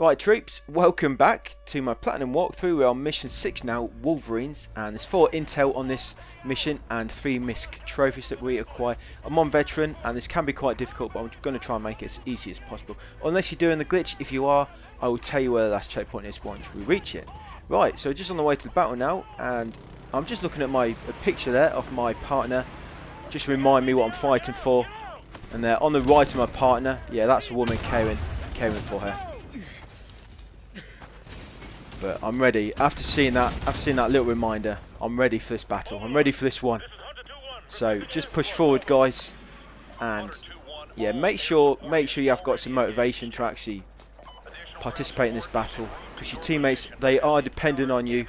Right troops, welcome back to my Platinum walkthrough. We're on mission 6 now, Wolverines, and there's 4 intel on this mission and 3 MISC trophies that we acquire. I'm on Veteran and this can be quite difficult but I'm going to try and make it as easy as possible. Unless you're doing the glitch, if you are, I will tell you where the last checkpoint is once we reach it. Right, so just on the way to the battle now and I'm just looking at my picture there of my partner. Just remind me what I'm fighting for. And there on the right of my partner, yeah that's a woman caring, caring for her but I'm ready. After seeing that, after seeing that little reminder, I'm ready for this battle. I'm ready for this one. So just push forward, guys, and yeah, make sure make sure you have got some motivation to actually participate in this battle because your teammates they are dependent on you,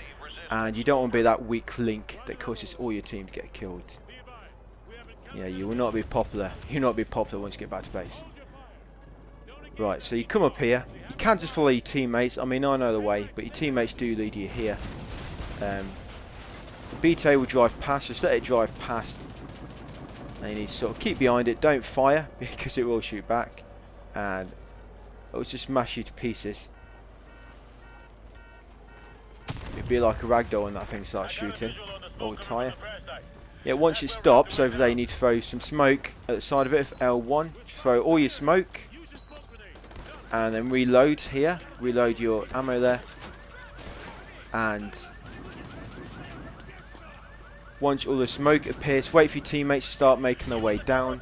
and you don't want to be that weak link that causes all your team to get killed. Yeah, you will not be popular. You will not be popular once you get back to base. Right, so you come up here. You can't just follow your teammates. I mean, I know the way, but your teammates do lead you here. Um, the BTR will drive past. Just let it drive past. And you need to sort of keep behind it. Don't fire, because it will shoot back. And it will just smash you to pieces. It'd be like a ragdoll when that thing starts shooting. Or tyre. Yeah, once it stops over there, you need to throw some smoke at the side of it. L1. Just throw all your smoke and then reload here. Reload your ammo there. And once all the smoke appears wait for your teammates to start making their way down.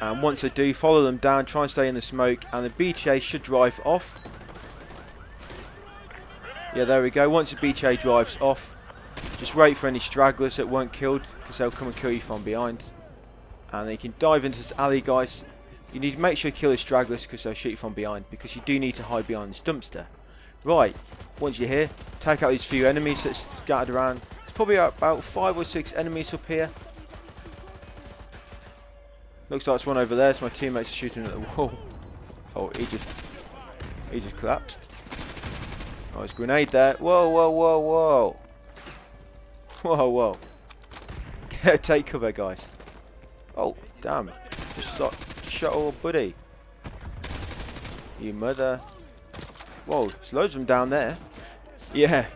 And once they do follow them down try and stay in the smoke and the BTR should drive off. Yeah there we go. Once the BTR drives off just wait for any stragglers that weren't killed because they'll come and kill you from behind. And you can dive into this alley guys you need to make sure you kill the stragglers because they'll shoot you from behind because you do need to hide behind this dumpster. Right, once you're here, take out these few enemies that's scattered around. There's probably about five or six enemies up here. Looks like it's one over there, so my teammates are shooting at the wall. Oh, he just, he just collapsed. Oh, there's grenade there. Whoa, whoa, whoa, whoa. Whoa, whoa. Take cover, guys. Oh, damn it. Just stop shot old buddy. You mother. Whoa, there's loads of them down there. Yeah,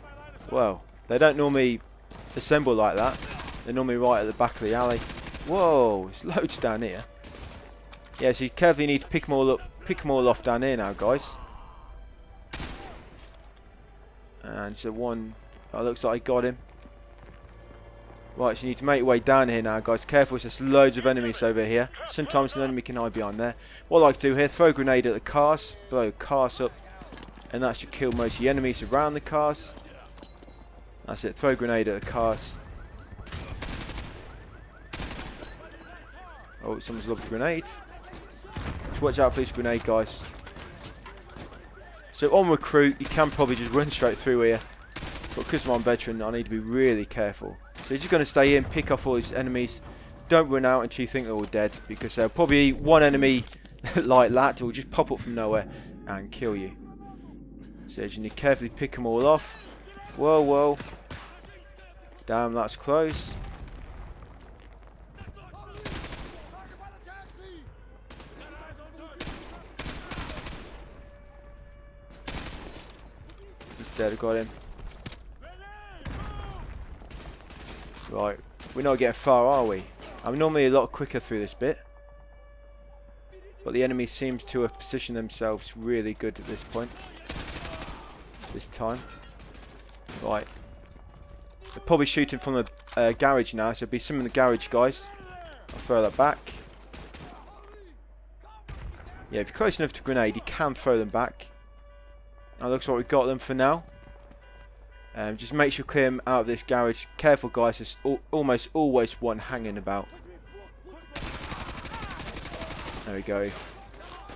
well, they don't normally assemble like that. They're normally right at the back of the alley. Whoa, there's loads down here. Yeah, so you carefully need to pick them all up, pick them all off down here now, guys. And so one, oh, looks like I got him. Right, so you need to make your way down here now, guys. Careful, there's loads of enemies over here. Sometimes an enemy can hide behind there. What I like to do here, throw a grenade at the cars, blow cars up, and that should kill most of the enemies around the cars. That's it, throw a grenade at the cars. Oh, someone's lobbed a grenade. Just watch out for this grenade, guys. So on recruit, you can probably just run straight through here. But because I'm on veteran, I need to be really careful. You're just going to stay in, pick off all these enemies. Don't run out until you think they're all dead. Because there'll probably one enemy like that will just pop up from nowhere and kill you. So you need to carefully pick them all off. Whoa, whoa. Damn, that's close. He's dead, got him. Right, we're not getting far, are we? I'm normally a lot quicker through this bit. But the enemy seems to have positioned themselves really good at this point. This time. Right. They're probably shooting from the uh, garage now, so be some in the garage, guys. I'll throw that back. Yeah, if you're close enough to grenade, you can throw them back. Now looks like we've got them for now. Um, just make sure you clear them out of this garage. Careful guys, there's al almost always one hanging about. There we go. Yeah,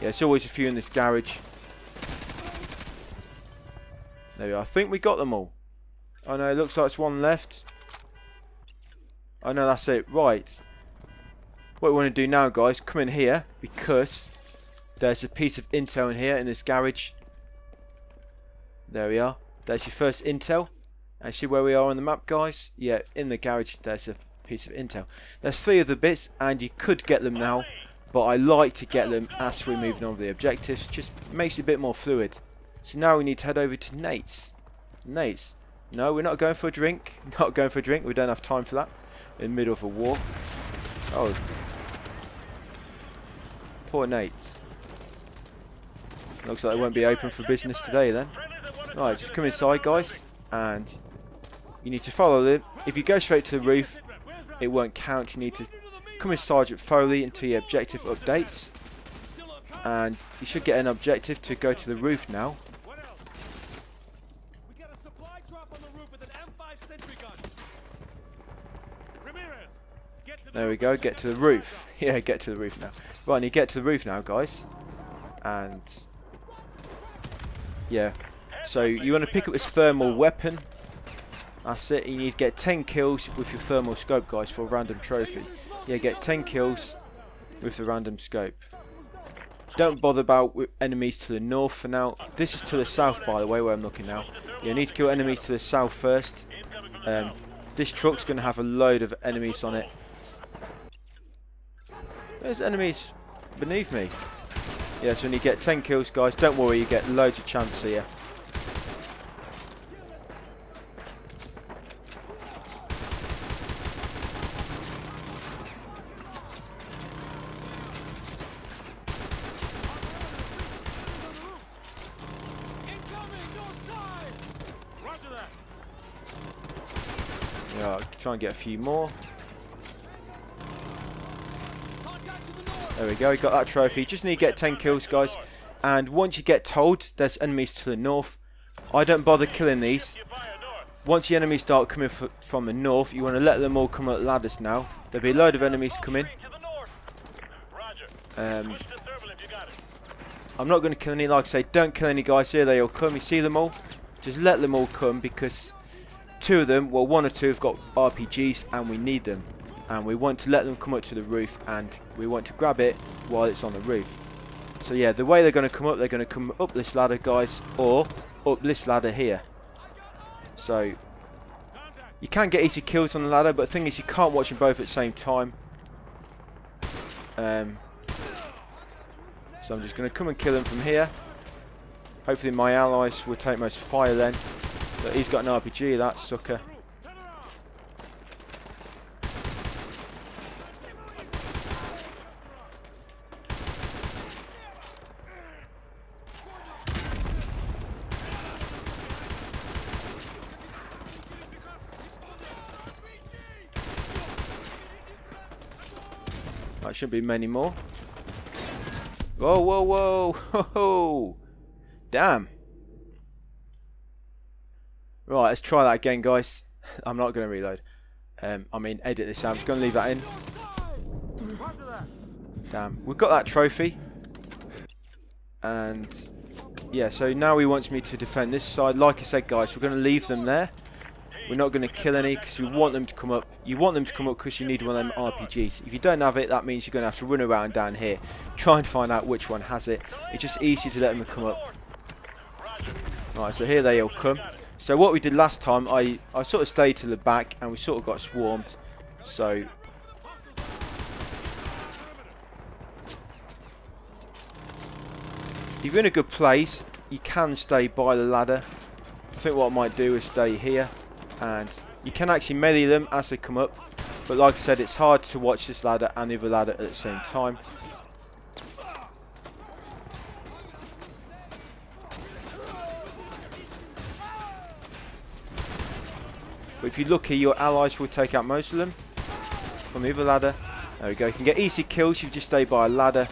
there's always a few in this garage. There we are. I think we got them all. Oh no, it looks like it's one left. Oh no, that's it. Right. What we want to do now, guys, come in here because there's a piece of intel in here in this garage. There we are. There's your first intel. And see where we are on the map, guys? Yeah, in the garage, there's a piece of intel. There's three of the bits, and you could get them now but I like to get them as we're moving on with the objectives. Just makes it a bit more fluid. So now we need to head over to Nate's. Nate's. No, we're not going for a drink. Not going for a drink. We don't have time for that. in the middle of a war. Oh. Poor Nate. Looks like it won't be open for business today then. Right, just come inside guys. And you need to follow them. If you go straight to the roof, it won't count. You need to come with Sergeant Foley until your objective updates. And you should get an objective to go to the roof now. There we go, get to the roof. Yeah, get to the roof now. Right, and you get to the roof now, guys. And... Yeah. So, you want to pick up this thermal weapon. That's it. You need to get 10 kills with your thermal scope, guys, for a random trophy. Yeah, get 10 kills with the random scope. Don't bother about enemies to the north for now. This is to the south, by the way, where I'm looking now. You need to kill enemies to the south first. Um, this truck's going to have a load of enemies on it. There's enemies beneath me. Yeah, so when you get 10 kills, guys, don't worry, you get loads of chance here. Yeah, I'll try and get a few more. There we go, got that trophy. Just need to get 10 kills, guys. And once you get told there's enemies to the north, I don't bother killing these. Once the enemies start coming from the north, you want to let them all come up ladders now. There'll be a load of enemies coming. Um, I'm not going to kill any, like I say, don't kill any guys here, they all come, you see them all? Just let them all come because two of them, well one or two have got RPGs and we need them and we want to let them come up to the roof and we want to grab it while it's on the roof. So yeah, the way they're going to come up, they're going to come up this ladder, guys, or up this ladder here. So you can get easy kills on the ladder, but the thing is you can't watch them both at the same time. Um, so I'm just going to come and kill them from here. Hopefully my allies will take most fire then. But he's got an RPG, that sucker. That shouldn't be many more. Whoa, whoa, whoa! Ho, ho. Damn. Right, let's try that again, guys. I'm not going to reload. Um, I mean, edit this out. I'm just going to leave that in. Damn. We've got that trophy. And, yeah, so now he wants me to defend this side. Like I said, guys, we're going to leave them there. We're not going to kill any because we want them to come up. You want them to come up because you need one of them RPGs. If you don't have it, that means you're going to have to run around down here, try and find out which one has it. It's just easy to let them come up. Right, so here they all come. So what we did last time, I, I sort of stayed to the back and we sort of got swarmed. So... If you're in a good place, you can stay by the ladder. I think what I might do is stay here and you can actually melee them as they come up but like I said it's hard to watch this ladder and the other ladder at the same time but if you're lucky your allies will take out most of them from the other ladder there we go you can get easy kills if you just stay by a ladder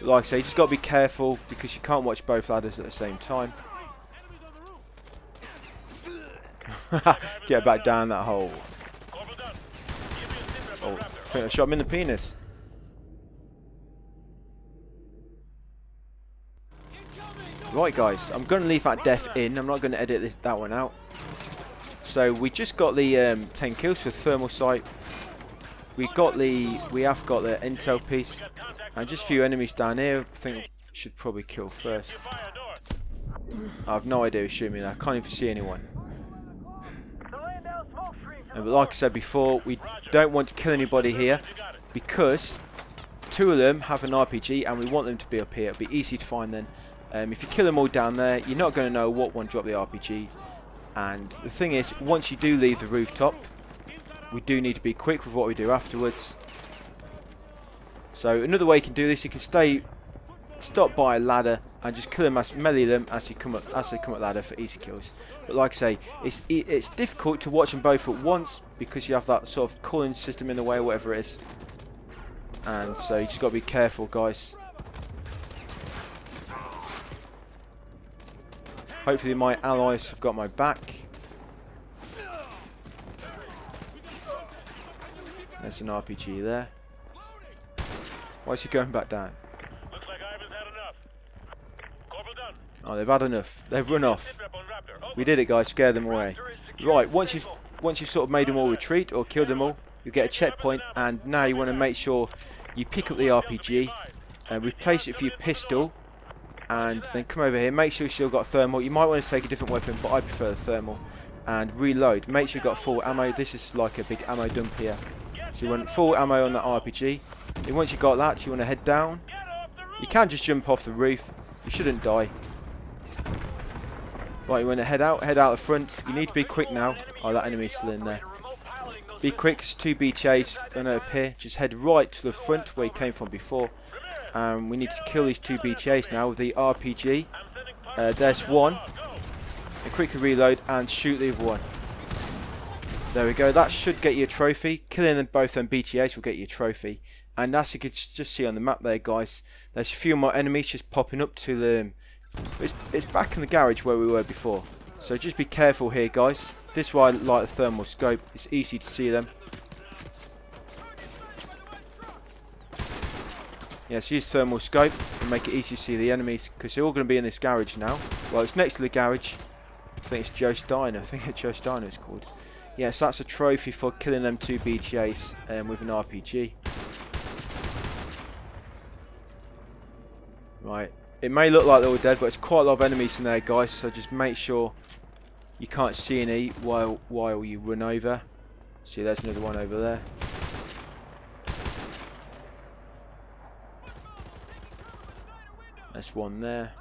like I say you just got to be careful because you can't watch both ladders at the same time Get back down that hole. Oh, I think I shot him in the penis. Right guys, I'm going to leave that death in. I'm not going to edit this, that one out. So we just got the um, 10 kills for thermal sight. We got the, we have got the intel piece, and just a few enemies down here. I think should probably kill first. I have no idea who's shooting me. I can't even see anyone. And like I said before, we don't want to kill anybody here because two of them have an RPG and we want them to be up here. It'll be easy to find then. Um, if you kill them all down there, you're not going to know what one dropped the RPG. And the thing is, once you do leave the rooftop, we do need to be quick with what we do afterwards. So another way you can do this, you can stay, stop by a ladder and just kill them as melee them as you come up as they come up ladder for easy kills. But like I say, it's it's difficult to watch them both at once because you have that sort of cooling system in the way, or whatever it is. And so you just got to be careful, guys. Hopefully my allies have got my back. There's an RPG there. Why is he going back down? Looks like Ivan's had enough. Corporal done. Oh, they've had enough. They've run off. We did it, guys. Scare them away. Right, once you've once you've sort of made them all retreat or killed them all, you get a checkpoint, and now you want to make sure you pick up the RPG and replace it for your pistol, and then come over here. Make sure you've still got thermal. You might want to take a different weapon, but I prefer the thermal. And reload. Make sure you've got full ammo. This is like a big ammo dump here. So you want full ammo on that RPG. And once you've got that, you want to head down. You can just jump off the roof. You shouldn't die. Right, you want to head out, head out the front. You need to be quick now. Oh, that enemy's still in there. Be quick, it's two BTRs going to appear. Just head right to the front where you came from before. And we need to kill these two BTRs now with the RPG. Uh, there's one. And quickly reload and shoot the other one. There we go. That should get you a trophy. Killing them both them BTRs will get you a trophy. And as you can just see on the map there, guys, there's a few more enemies just popping up to them. It's, it's back in the garage where we were before. So just be careful here, guys. This is why I like the thermal scope. It's easy to see them. Yes, use thermal scope and make it easy to see the enemies because they're all going to be in this garage now. Well, it's next to the garage. I think it's Joe Steiner. I think it's Joe Steiner it's called. Yes, that's a trophy for killing them two BTRs um, with an RPG. Right. It may look like they're all dead, but it's quite a lot of enemies in there, guys. So just make sure you can't see any while while you run over. See, there's another one over there. There's one there.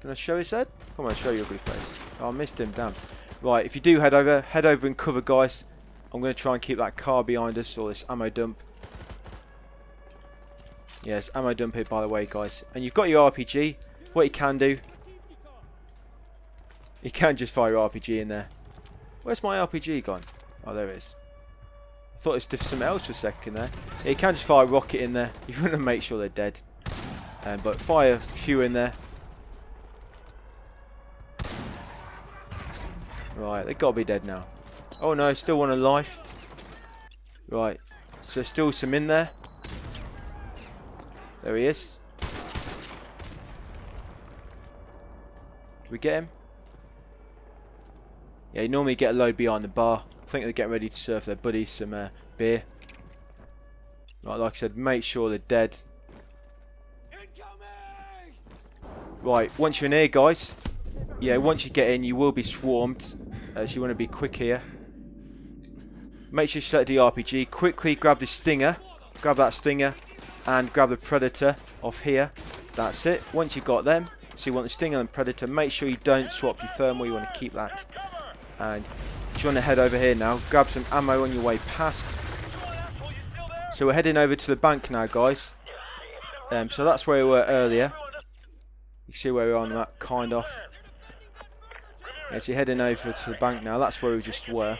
Can I show his head? Come on, show your ugly face. Oh, I missed him, damn. Right, if you do head over, head over and cover, guys. I'm going to try and keep that car behind us, or this ammo dump. Yes, ammo dump here, by the way, guys. And you've got your RPG. What you can do, you can just fire your RPG in there. Where's my RPG gone? Oh, there it is. Thought it was something else for a second there. Yeah, you can just fire a rocket in there. You want to make sure they're dead. Um, but fire a few in there. Right, they got to be dead now. Oh no, still one alive. Right, so still some in there. There he is. Do we get him? Yeah, you normally get a load behind the bar. I think they're getting ready to serve their buddies some uh, beer. Right, like I said, make sure they're dead. Right, once you're in here, guys. Yeah, once you get in, you will be swarmed. Uh, so you want to be quick here. Make sure you select the RPG. Quickly grab the stinger. Grab that stinger. And grab the predator off here. That's it. Once you've got them, so you want the stinger and predator, make sure you don't swap your thermal. You want to keep that. And you want to head over here now. Grab some ammo on your way past. So we're heading over to the bank now, guys. Um, so that's where we were earlier. You see where we're on that, kind of. Yeah, so you're heading over to the bank now. That's where we just were.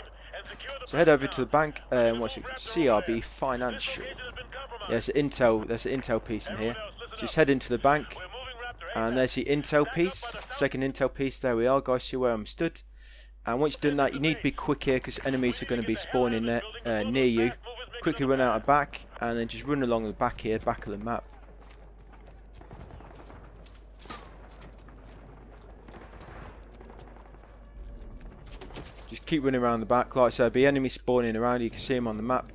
So head over to the bank. Um, what's it? CRB Financial. An Intel. There's an Intel piece in here. Just head into the bank. And there's the Intel piece. Second Intel piece. There we are, guys. See where I'm stood. And once you've done that, you need to be quick here because enemies are going to be spawning there, uh, near you. Quickly run out of back. And then just run along the back here, back of the map. Just keep running around the back. Like I said, be enemy spawning around. You can see them on the map.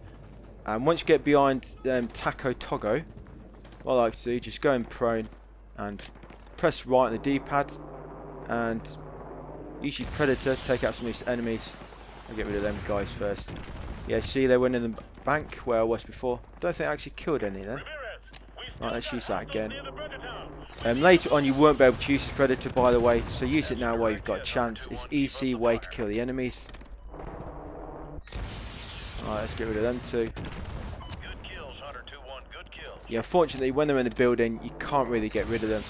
And once you get behind um, Taco Togo, what I like to do, just go in prone and press right on the D-pad and use your Predator, take out some of these enemies. I'll get rid of them guys first. Yeah, see, they went in the bank where I was before. Don't think I actually killed any then. Right, let's use that again. Um, later on, you won't be able to use this Predator, by the way, so use it now while you've got a chance. It's easy way to kill the enemies. Alright, let's get rid of them too. Good kills, Hunter 2-1. Good kills. Yeah, unfortunately, when they're in the building, you can't really get rid of them.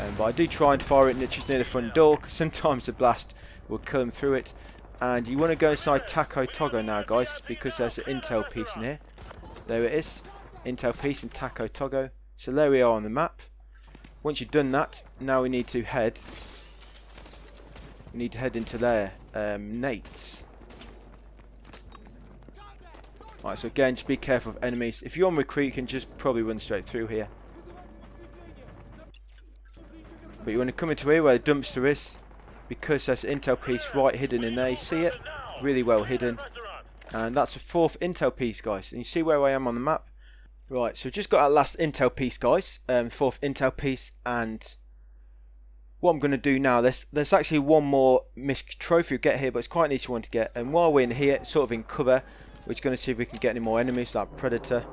Um, but I do try and fire it just near the front door, sometimes the blast will them through it. And you want to go inside Taco Togo now, guys, because there's an intel piece in here. There it is. Intel piece in Taco Togo. So there we are on the map. Once you've done that, now we need to head. We need to head into there. Um, Nate's. Right, so again, just be careful of enemies. If you're on recruit, you can just probably run straight through here. But you want to come into here where the dumpster is, because there's an intel piece right hidden in there. You see it? Really well hidden. And that's the fourth intel piece, guys. And you see where I am on the map? Right, so we've just got our last intel piece, guys. Um, fourth intel piece. And what I'm going to do now, there's, there's actually one more misc trophy we get here, but it's quite an easy one to get. And while we're in here, sort of in cover, we're just going to see if we can get any more enemies, like Predator.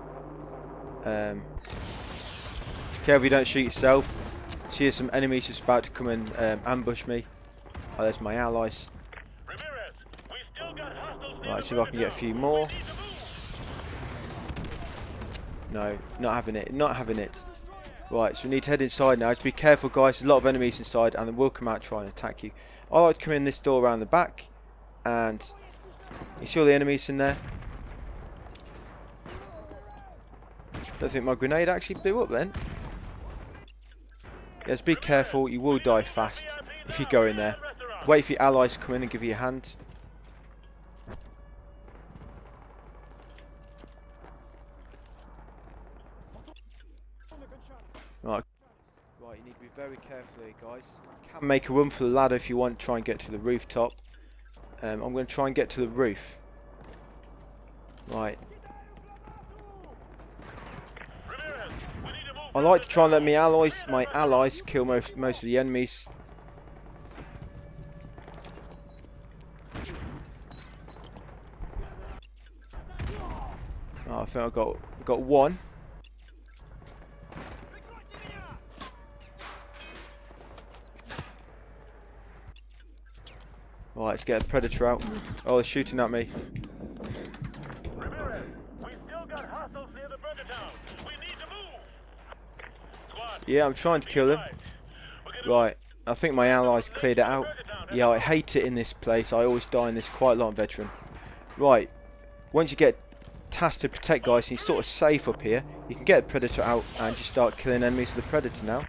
Um, just careful you don't shoot yourself. See there's some enemies just about to come and um, ambush me. Oh, there's my allies. Right, see if I can get a few more. No, not having it. Not having it. Right, so we need to head inside now. Just be careful, guys. There's a lot of enemies inside, and they will come out trying to attack you. I like to come in this door around the back, and you see all the enemies in there. Don't think my grenade actually blew up then. Yes, be careful. You will die fast if you go in there. Wait for your allies to come in and give you a hand. Right. Right, you need to be very careful here, guys. You can make a run for the ladder if you want to try and get to the rooftop. Um, I'm going to try and get to the roof. Right. Ramirez, we need to move. I like to try and let my allies, my allies kill most, most of the enemies. Oh, I think I got got one. Right, let's get a predator out. Oh, they're shooting at me. Ramirez, we still got hostiles near the Burger Town. We need to move. Squad, Yeah, I'm trying to kill them. right. I think my allies cleared it out. Yeah, I hate it in this place. I always die in this quite a lot, veteran. Right, once you get tasked to protect guys and you're sort of safe up here, you can get a predator out and just start killing enemies with the predator now.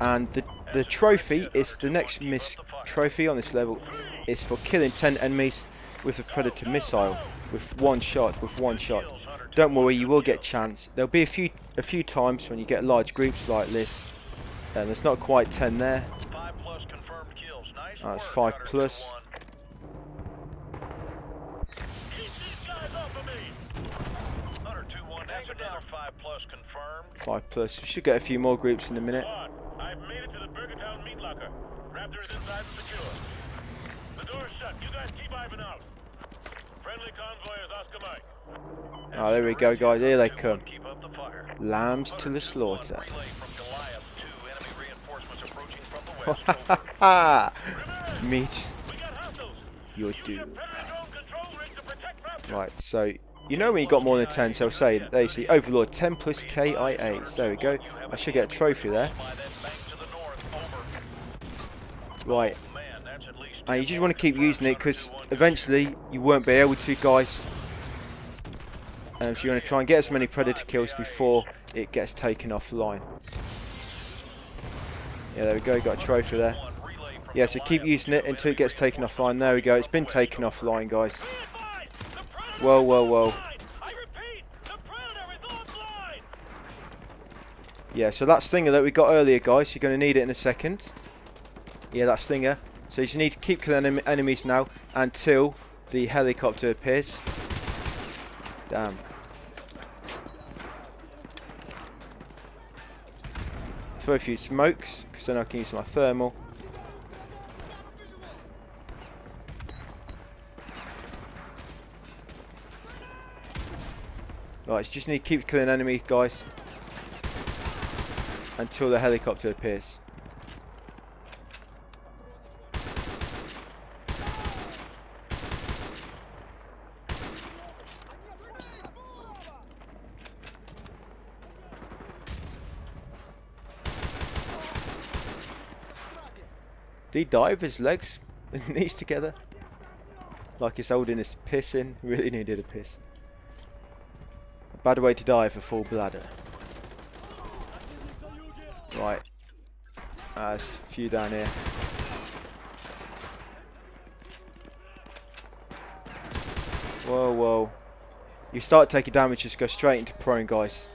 And the the trophy is the next miss trophy on this level is for killing 10 enemies with a predator missile with one shot with one shot. Don't worry, you will get chance. There'll be a few a few times when you get large groups like this. And there's not quite 10 there. Five plus confirmed kills. Nice That's five plus. 2-1. Keep these guys off of me. Hunter 2-1, that's another five plus confirmed. 5 plus. We should get a few more groups in a minute. I've made it to the Burger Town meat locker. Raptor is inside and secure. The door's shut. You guys keep Ivan out. Friendly convoy is Oscar Mike. Oh, there we go, guys. Here they come. Keep up the fire. Lambs to the slaughter. Relay from Goliath to enemy reinforcements approaching from the west. Over. Ha! Meet we got hostiles. your doom. Predator drone control rig to protect Raptor. Right, so you know when you got more than 10, so say they see Overlord 10 plus KIA. So there we go. I should get a trophy there. By that bank to the north. Over. Right, Man, that's at least and you just want to keep using it because eventually you won't be able to, guys. Um, so you want to try and get as many predator kills before it gets taken offline. Yeah, there we go. Got a trophy there. Yeah, so keep using it until it gets taken offline. There we go. It's been taken offline, guys. Whoa, whoa, whoa. Yeah, so that stinger that we got earlier, guys, you're going to need it in a second. Yeah, that stinger. So you need to keep killing enemies now until the helicopter appears. Damn. Throw a few smokes, because then I can use my thermal. Right, just need to keep killing enemy guys until the helicopter appears. Did he with his legs and knees together? Like he's holding his piss in. Really needed a piss. Bad way to die for full bladder. Right. Uh, there's a few down here. Whoa, whoa. You start taking damage, just go straight into prone, guys.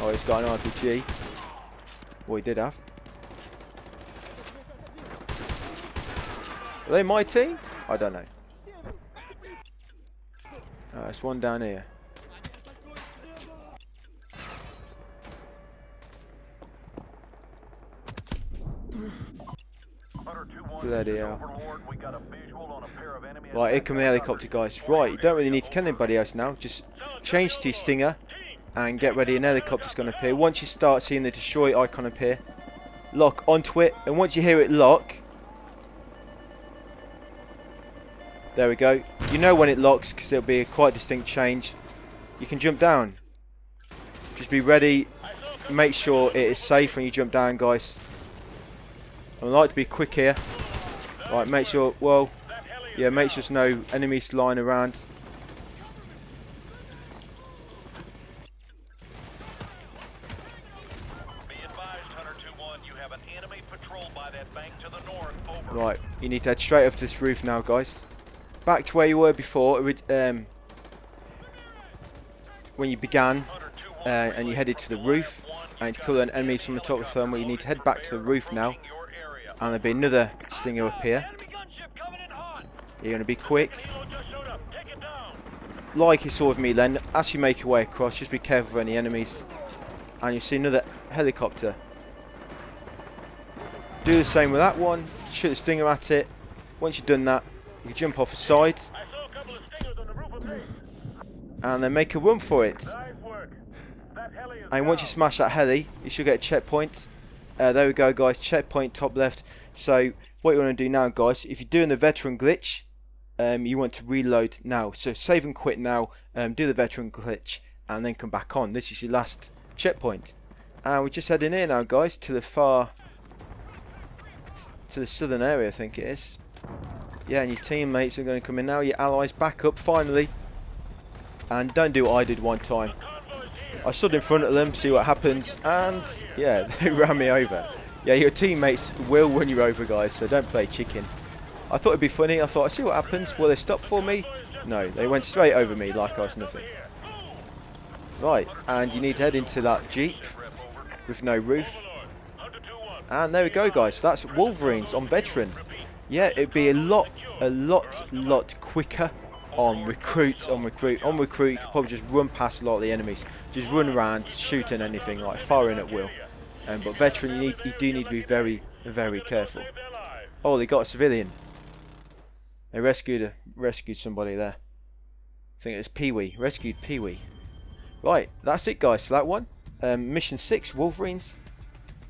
Oh, he's got an RPG. Well, he did have. Are they my team? I don't know. Uh, there's one down here. Bloody hell. Right, here come the helicopter guys. Right, you don't really need to kill anybody else now. Just change to your stinger and get ready. An helicopter's going to appear. Once you start seeing the destroy icon appear, lock onto it. And once you hear it lock, there we go. You know when it locks because it'll be a quite distinct change. You can jump down. Just be ready. Make sure it is safe when you jump down, guys. I like to be quick here. Right, make sure, well, yeah, make sure there's no enemies lying around. Right, you need to head straight up to this roof now, guys. Back to where you were before, um, when you began, uh, and you headed to the roof, and to kill an enemy from the top of the thermal, you need to head back to the roof now, and there'll be another stinger up here. You're going to be quick. Like you saw with me then, as you make your way across, just be careful of any enemies. And you see another helicopter. Do the same with that one. Shoot the stinger at it. Once you've done that, you can jump off the side. And then make a run for it. And once you smash that heli, you should get a checkpoint. Uh, there we go guys, checkpoint top left. So what you want to do now guys, if you're doing the veteran glitch, um, you want to reload now. So save and quit now, um, do the veteran glitch, and then come back on. This is your last checkpoint. And we're just heading here now, guys, to the far, to the southern area, I think it is. Yeah, and your teammates are going to come in now. Your allies back up finally. And don't do what I did one time. I stood in front of them, see what happens, and yeah, they ran me over. Yeah, your teammates will run you over, guys, so don't play chicken. I thought it'd be funny. I thought, I see what happens. Will they stop for me? No, they went straight over me like I was nothing. Right, and you need to head into that Jeep with no roof. And there we go, guys. That's Wolverines on Veteran. Yeah, it'd be a lot, a lot, lot quicker on Recruit, on Recruit. On Recruit, you could probably just run past a lot of the enemies. Just run around, shooting anything, like firing at will. Um, but Veteran, you, need, you do need to be very, very careful. Oh, they got a civilian. They rescued a, rescued somebody there. I think it was Pee-wee. Rescued Pee-wee. Right, that's it guys for that one. Um, mission 6, Wolverines.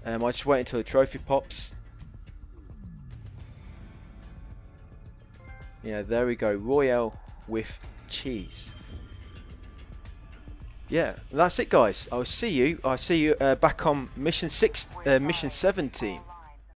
Um, I just wait until the trophy pops. Yeah, there we go. Royale with cheese. Yeah, that's it guys. I'll see you. I'll see you uh, back on mission 6, uh, mission 17.